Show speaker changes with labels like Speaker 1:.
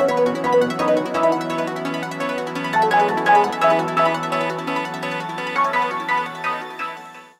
Speaker 1: Música